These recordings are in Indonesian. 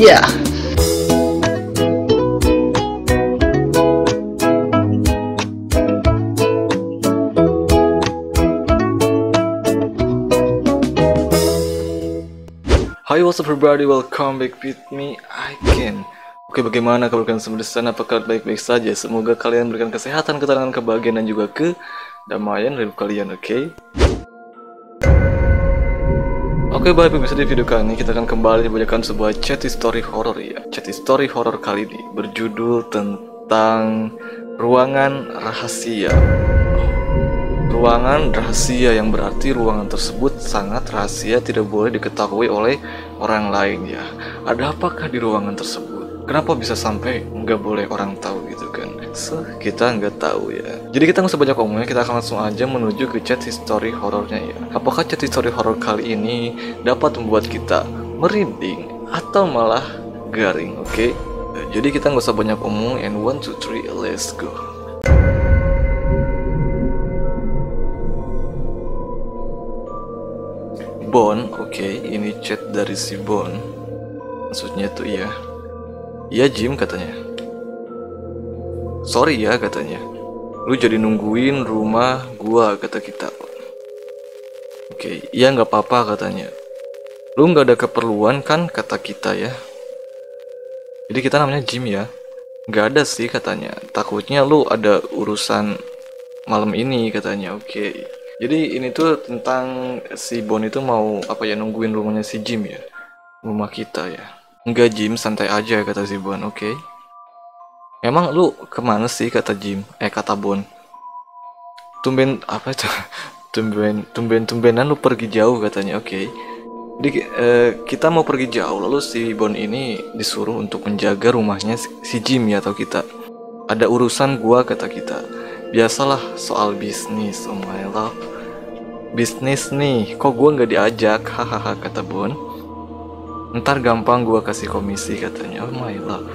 Ya. Hai what's up everybody, welcome back with me, can Oke bagaimana kabar kalian semua di sana? Apakah baik-baik saja? Semoga kalian berikan kesehatan, ketenangan, kebahagiaan dan juga kedamaian hidup kalian, oke? Okay? Oke baik pemirsa di video kali ini kita akan kembali membacakan sebuah chat history horror ya Chat history horror kali ini berjudul tentang ruangan rahasia Ruangan rahasia yang berarti ruangan tersebut sangat rahasia tidak boleh diketahui oleh orang lain ya. Ada apakah di ruangan tersebut? Kenapa bisa sampai nggak boleh orang tahu gitu kan? So, kita nggak tahu ya. Jadi kita nggak usah banyak ngomongnya, kita akan langsung aja menuju ke chat history horornya ya. Apakah chat history horror kali ini dapat membuat kita merinding atau malah garing? Oke. Okay? Jadi kita nggak usah banyak omong and one two three let's go. Bon, oke, okay, ini chat dari si Bon. Maksudnya tuh iya. Iya Jim katanya. Sorry ya katanya. Lu jadi nungguin rumah gua kata kita. Oke, iya nggak apa-apa katanya. Lu nggak ada keperluan kan kata kita ya. Jadi kita namanya Jim ya. Nggak ada sih katanya. Takutnya lu ada urusan malam ini katanya. Oke. Jadi ini tuh tentang si Bon itu mau apa ya nungguin rumahnya si Jim ya. Rumah kita ya. Enggak Jim, santai aja kata si Bon, oke. Okay? Emang lu ke mana sih kata Jim? Eh kata Bon. Tumben apa itu? tumben tumben tumbenan lu pergi jauh katanya, oke. Okay. Eh, kita mau pergi jauh lalu si Bon ini disuruh untuk menjaga rumahnya si Jim ya atau kita. Ada urusan gua kata kita. Biasalah soal bisnis, oh my love. Bisnis nih, kok gue nggak diajak? Hahaha kata Bon. Ntar gampang gue kasih komisi katanya. Oh my love.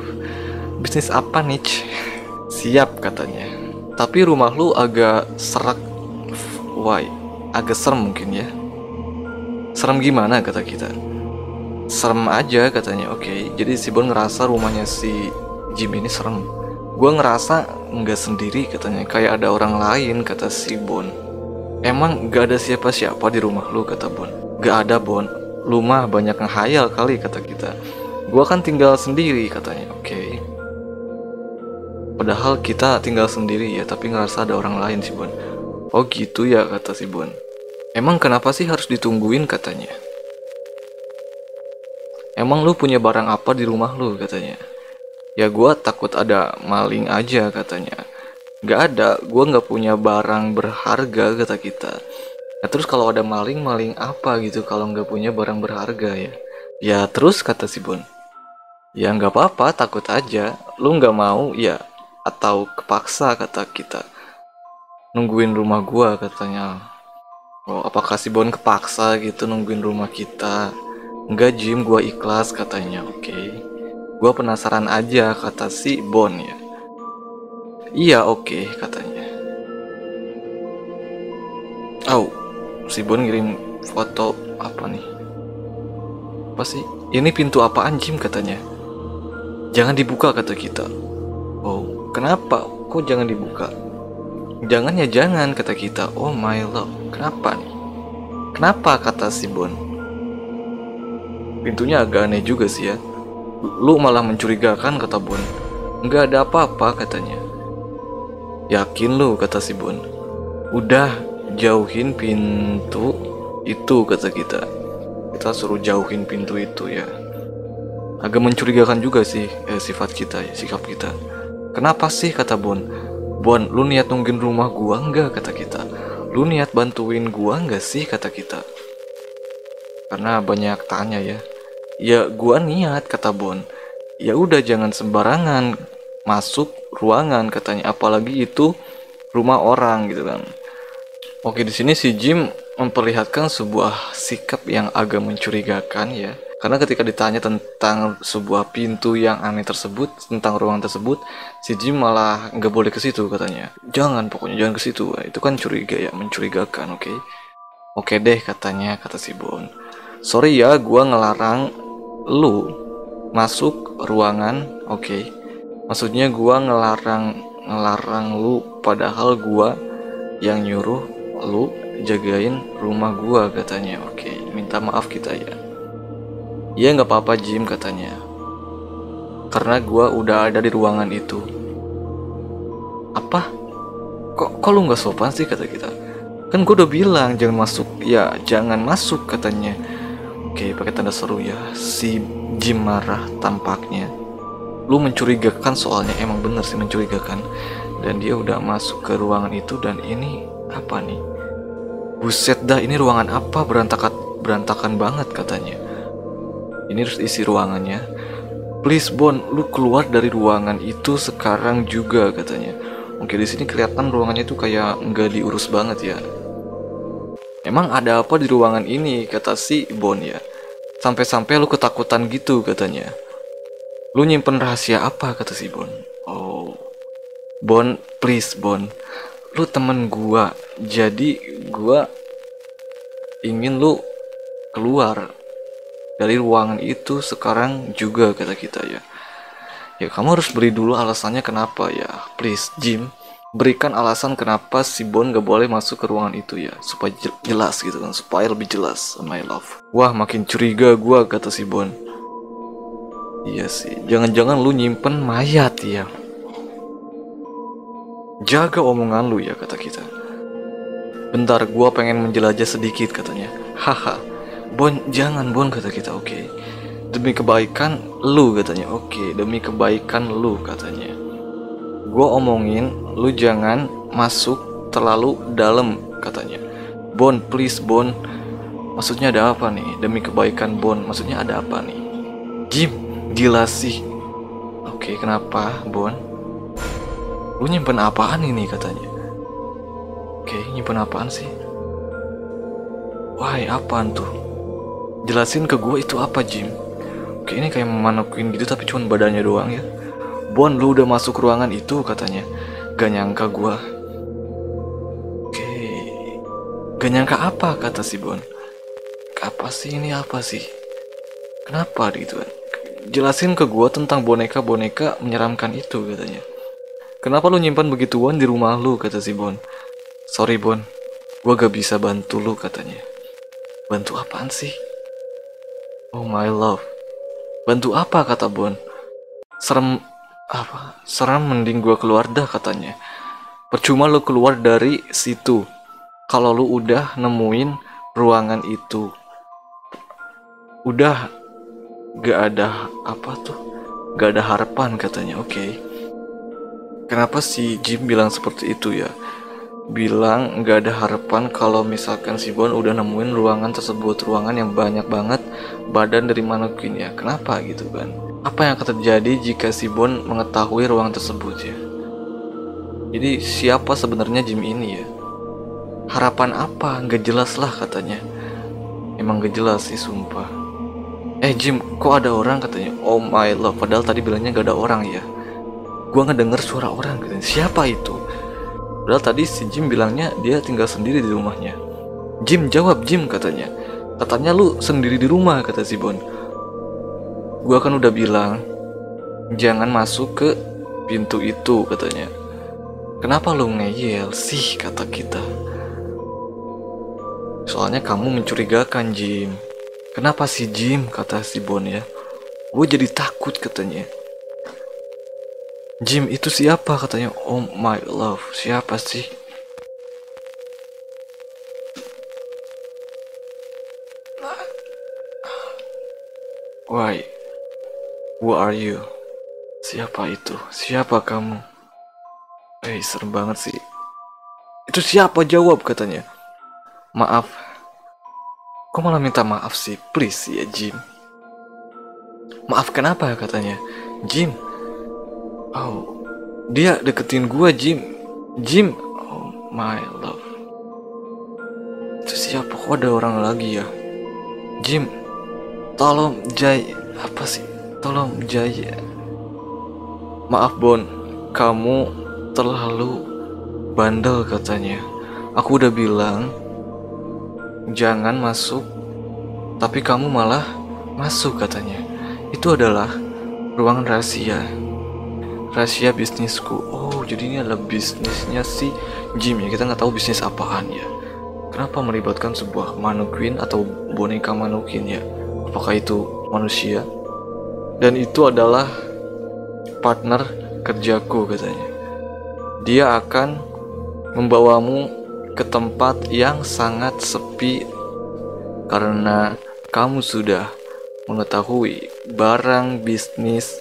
Bisnis apa nih? Siap katanya. Tapi rumah lu agak serak. Why? Agak serem mungkin ya. Serem gimana kata kita? Serem aja katanya. Oke, okay. jadi si Bon ngerasa rumahnya si Jim ini serem gue ngerasa nggak sendiri katanya kayak ada orang lain kata si Bon emang gak ada siapa-siapa di rumah lu kata Bon gak ada Bon lu mah banyak ngehayal kali kata kita gue kan tinggal sendiri katanya oke okay. padahal kita tinggal sendiri ya tapi ngerasa ada orang lain si Bon oh gitu ya kata si Bon emang kenapa sih harus ditungguin katanya emang lu punya barang apa di rumah lu katanya Ya gue takut ada maling aja katanya. Gak ada, gue gak punya barang berharga kata kita. Nah terus kalau ada maling, maling apa gitu kalau gak punya barang berharga ya? Ya terus kata si Bon. Ya gak apa-apa, takut aja. Lu gak mau ya atau kepaksa kata kita. Nungguin rumah gue katanya. Oh apakah si Bon kepaksa gitu nungguin rumah kita? Enggak Jim, gue ikhlas katanya. Oke. Okay. Gue penasaran aja kata si Bon ya. Iya oke okay, katanya. Oh, si Bon ngirim foto apa nih? Apa sih? Ini pintu apaan Jim katanya? Jangan dibuka kata kita. Oh, kenapa? Kok jangan dibuka? Jangan ya jangan kata kita. Oh my love, kenapa nih? Kenapa kata si Bon? Pintunya agak aneh juga sih ya. Lu malah mencurigakan kata Bon. Nggak ada apa-apa katanya. Yakin lu kata si Bon. Udah jauhin pintu itu kata kita. Kita suruh jauhin pintu itu ya. Agak mencurigakan juga sih eh, sifat kita ya, sikap kita. Kenapa sih kata Bon? Bon, lu niat nungguin rumah gua enggak kata kita. Lu niat bantuin gua enggak sih kata kita. Karena banyak tanya ya. Ya gua niat kata Bon. Ya udah jangan sembarangan masuk ruangan katanya apalagi itu rumah orang gitu kan. Oke di sini si Jim memperlihatkan sebuah sikap yang agak mencurigakan ya. Karena ketika ditanya tentang sebuah pintu yang aneh tersebut, tentang ruangan tersebut, si Jim malah nggak boleh ke situ katanya. Jangan pokoknya jangan ke situ. Itu kan curiga ya, mencurigakan, oke? Okay? Oke deh katanya kata si Bon. Sorry ya, gua ngelarang lu masuk ruangan oke okay. maksudnya gua ngelarang ngelarang lu padahal gua yang nyuruh lu jagain rumah gua katanya. Oke minta maaf kita ya. Ya nggak apa-apa Jim katanya. Karena gua udah ada di ruangan itu. Apa? Kok kok lu nggak sopan sih kata kita? Kan gue udah bilang jangan masuk. Ya jangan masuk katanya. Oke pakai tanda seru ya. Si Jim marah tampaknya. Lu mencurigakan soalnya emang bener sih mencurigakan. Dan dia udah masuk ke ruangan itu dan ini apa nih buset dah ini ruangan apa berantakan berantakan banget katanya ini harus isi ruangannya please Bon lu keluar dari ruangan itu sekarang juga katanya Oke di sini kelihatan ruangannya tuh kayak nggak diurus banget ya. Emang ada apa di ruangan ini kata si Bon ya. Sampai-sampai lu ketakutan gitu katanya. Lu nyimpen rahasia apa kata si Bon. Oh. Bon, please Bon. Lu temen gua. Jadi gua ingin lu keluar dari ruangan itu sekarang juga kata kita ya. Ya kamu harus beri dulu alasannya kenapa ya. Please Jim, berikan alasan kenapa si Bon gak boleh masuk ke ruangan itu ya. Supaya jelas gitu kan, supaya lebih jelas my love. Wah makin curiga gua kata si Bon. Iya sih, jangan-jangan lu nyimpen mayat ya. Jaga omongan lu ya kata kita. Bentar gua pengen menjelajah sedikit katanya. Haha. Bon, jangan Bon kata kita, oke. Okay demi kebaikan lu katanya. Oke demi kebaikan lu katanya. Gue omongin lu jangan masuk terlalu dalam katanya. Bon please Bon. Maksudnya ada apa nih? Demi kebaikan Bon. Maksudnya ada apa nih? Jim gila sih. Oke kenapa Bon lu nyimpen apaan ini katanya? Oke nyimpen apaan sih? Wah, apaan tuh? Jelasin ke gue itu apa Jim? Oke ini kayak memanukin gitu tapi cuma badannya doang ya. Bon lu udah masuk ruangan itu katanya. Gak nyangka gua. Oke Gak nyangka apa kata si Bon. Apa sih ini apa sih? Kenapa gitu kan? Jelasin ke gua tentang boneka-boneka menyeramkan itu katanya Kenapa lu nyimpan begituan di rumah lu kata si Bon Sorry Bon Gua gak bisa bantu lu katanya Bantu apaan sih Oh my love Bantu apa kata Bon? Serem apa? Serem mending gua keluar dah katanya. Percuma lu keluar dari situ. Kalau lu udah nemuin ruangan itu. Udah gak ada apa tuh? Gak ada harapan katanya. Oke. Okay. Kenapa si Jim bilang seperti itu ya? bilang nggak ada harapan kalau misalkan si Bon udah nemuin ruangan tersebut ruangan yang banyak banget badan dari manekin ya. Kenapa gitu kan? Apa yang akan terjadi jika si Bon mengetahui ruangan tersebut ya? Jadi siapa sebenarnya Jim ini ya? Harapan apa? Nggak jelas lah katanya. Emang gak jelas sih sumpah. Eh Jim kok ada orang katanya? Oh my love padahal tadi bilangnya gak ada orang ya gua ngedenger suara orang katanya siapa itu Padahal tadi si Jim bilangnya dia tinggal sendiri di rumahnya. Jim jawab Jim katanya. Katanya lu sendiri di rumah kata si Bon. Gua kan udah bilang jangan masuk ke pintu itu katanya. Kenapa lu ngeyel sih kata kita? Soalnya kamu mencurigakan Jim. Kenapa si Jim kata si Bon ya? Gue jadi takut katanya. Jim itu siapa? Katanya Oh my love Siapa sih? Why? Who are you? Siapa itu? Siapa kamu? Eh hey, serem banget sih. Itu siapa? Jawab katanya. Maaf. Kok malah minta maaf sih? Please ya Jim. Maaf kenapa? Katanya. Jim Oh, dia deketin gua Jim. Jim, oh my love. Itu siapa? Kok ada orang lagi ya? Jim, tolong Jay. Apa sih? Tolong Jay. Maaf Bon, kamu terlalu bandel katanya. Aku udah bilang jangan masuk, tapi kamu malah masuk katanya. itu adalah ruangan rahasia rahasia bisnisku. Oh jadi ini adalah bisnisnya si Jim ya. Kita nggak tahu bisnis apaan ya. Kenapa melibatkan sebuah manukin atau boneka manukin ya? Apakah itu manusia? Dan itu adalah partner kerjaku katanya. Dia akan membawamu ke tempat yang sangat sepi karena kamu sudah mengetahui barang bisnis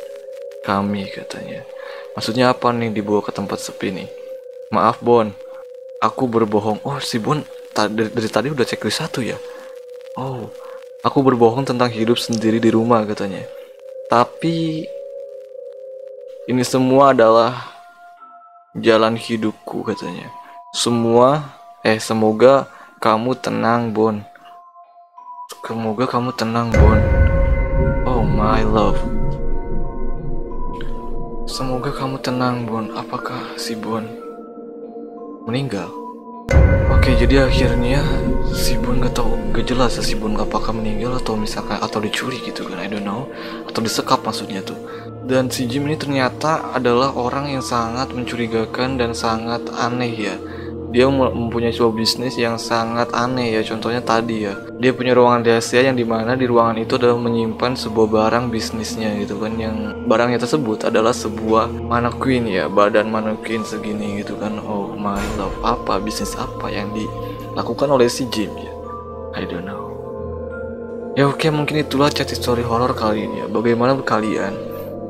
kami katanya. Maksudnya apa nih dibawa ke tempat sepi nih? Maaf Bon, aku berbohong. Oh si Bon dari, dari tadi udah checklist satu ya. Oh, aku berbohong tentang hidup sendiri di rumah katanya. Tapi ini semua adalah jalan hidupku katanya. Semua eh semoga kamu tenang Bon. Semoga kamu tenang Bon. Oh my love. Semoga kamu tenang, Bon. Apakah si Bon meninggal? Oke, jadi akhirnya si Bon gak tahu, gak jelas ya si Bon apakah meninggal atau misalkan atau dicuri gitu kan, I don't know, atau disekap maksudnya tuh. Dan si Jim ini ternyata adalah orang yang sangat mencurigakan dan sangat aneh ya dia mempunyai sebuah bisnis yang sangat aneh ya contohnya tadi ya. Dia punya ruangan rahasia yang di mana di ruangan itu adalah menyimpan sebuah barang bisnisnya gitu kan yang barangnya tersebut adalah sebuah mannequin ya badan mannequin segini gitu kan. Oh my love apa bisnis apa yang dilakukan oleh si Jim ya? I don't know. Ya oke mungkin itulah chat story horror kali ini ya. Bagaimana kalian?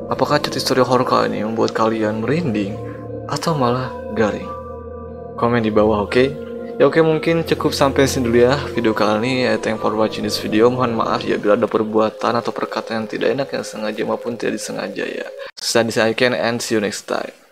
Apakah chat story horror kali ini membuat kalian merinding atau malah garing komen di bawah oke? Okay? ya oke okay, mungkin cukup sampai sini dulu ya video kali ini. Ya thank for watching this video. Mohon maaf ya bila ada perbuatan atau perkataan yang tidak enak yang sengaja maupun tidak disengaja ya. Study I can and see you next time